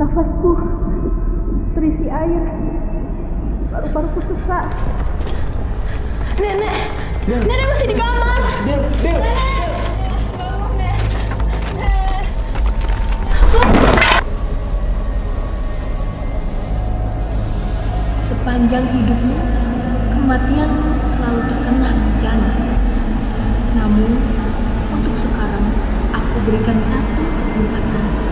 Nafasku terisi air. Paru-paruku sesak. Nenek, nenek masih di kamar. Del, Del. Nenek. Sepanjang hidupmu, kematian selalu terkena bencana. Namun, untuk sekarang, aku berikan satu kesempatan